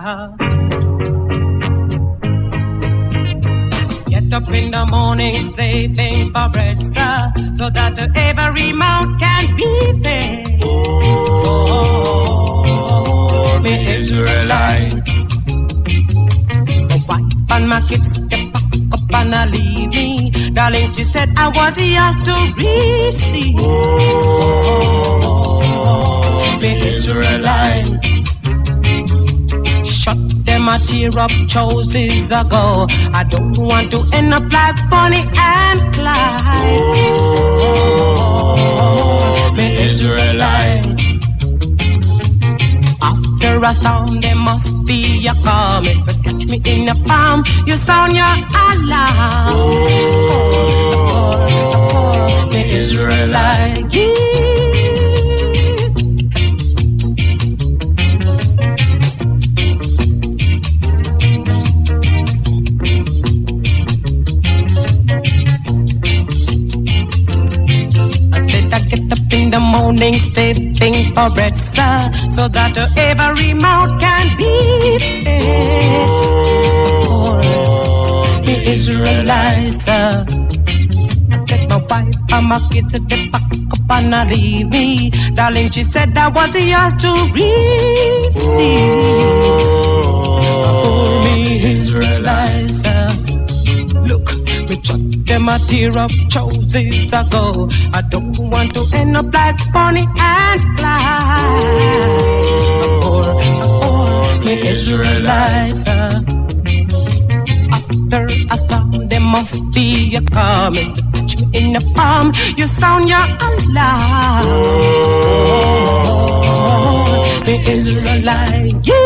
Get up in the morning, sleeping for bread, sir, so that every mouth can be fed. Oh, oh, me Israelite. Why on my kids step up and leave me? Darling, she said I was the yours to receive. Oh, oh, oh, oh, oh, oh, oh, oh, oh, them a tear up choices ago. I don't want to end up like Bonnie and Clyde. Oh, the Israelite. After a storm, there must be a calm. If you catch me in a palm, you sound your alarm. Oh, the Israelite. Yeah. morning stepping for bread, sir, so that every mouth can be fed. For the Israelites, sir. I said, my wife, I'm a kid to the back up and I leave me. Darling, she said that was yours to receive. Oh, for me, Israelites them a tear up choices to go. I don't want to end up like Bonnie and Clyde. I'm poor, I'm poor, the Israelites. After I stop, there must be a coming. In the palm, you sound your alarm. Oh, the Israelite, yeah.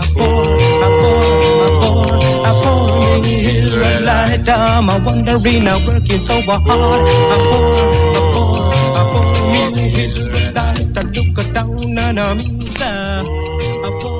I'm poor, a poor, a poor, a poor. Israelite. I'm a wandering, I'm working so hard. I'm born, I'm born, I'm born Israelite. I look down on. I'm born.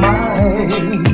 my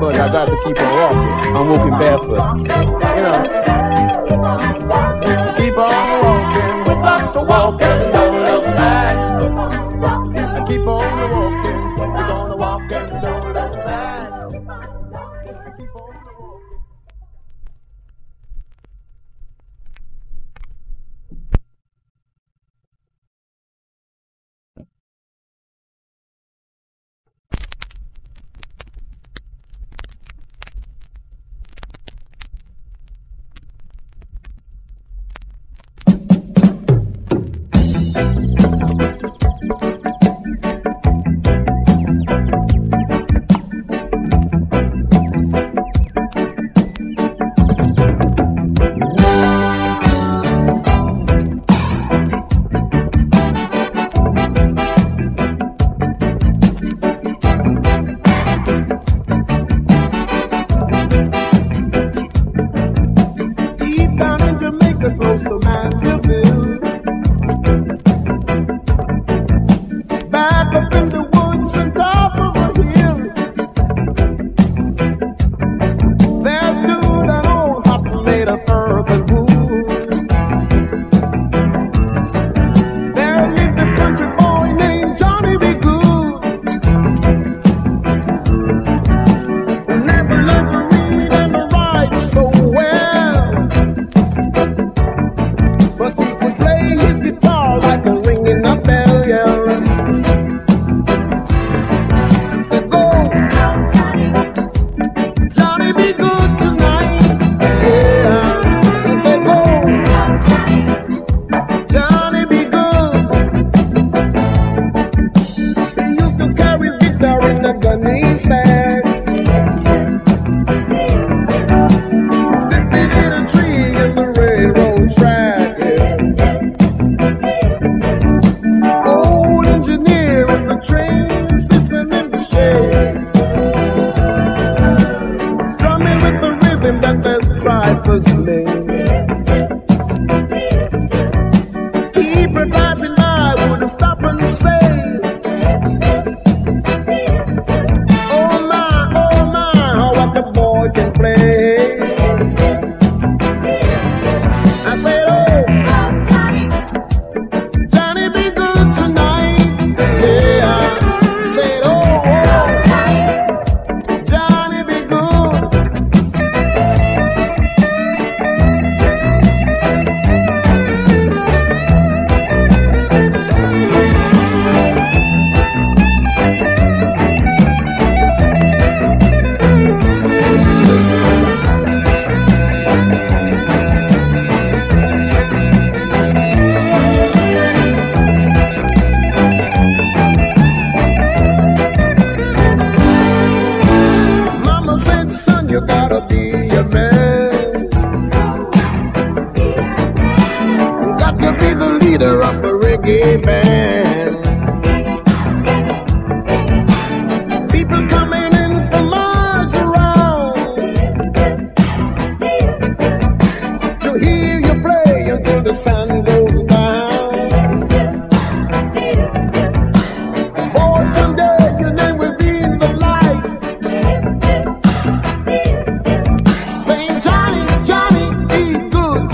but I got to keep on walking. I'm walking barefoot. The drivers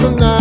tonight.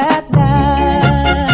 at night.